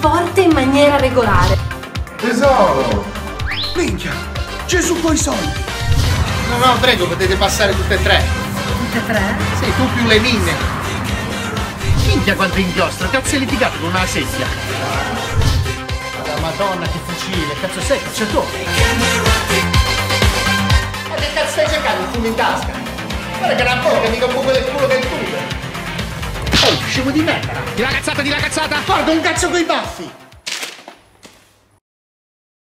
forte in maniera regolare. Tesoro! Minchia! Gesù coi soldi! No, no, prego, potete passare tutte e tre. Tutte e tre? Sì, tu più le minne. Minchia quanto inchiostro, cazzo hai litigato con una secchia. La madonna che fucile, cazzo sei, cacciatore. Ma che cazzo stai cercando il fumo in tasca? Guarda che una porca mica un buco del culo del scemo di merda! Di la cazzata, di la cazzata! Guarda un cazzo coi baffi!